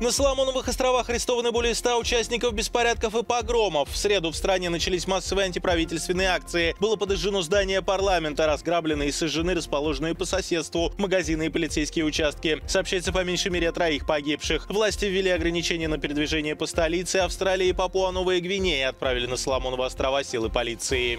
На Соломоновых островах арестованы более 100 участников беспорядков и погромов. В среду в стране начались массовые антиправительственные акции. Было подожжено здание парламента, разграблены и сожжены расположенные по соседству магазины и полицейские участки. Сообщается по меньшей мере о троих погибших. Власти ввели ограничения на передвижение по столице Австралии и Папуа-Новая Гвинея. Отправили на Соломоновы острова силы полиции.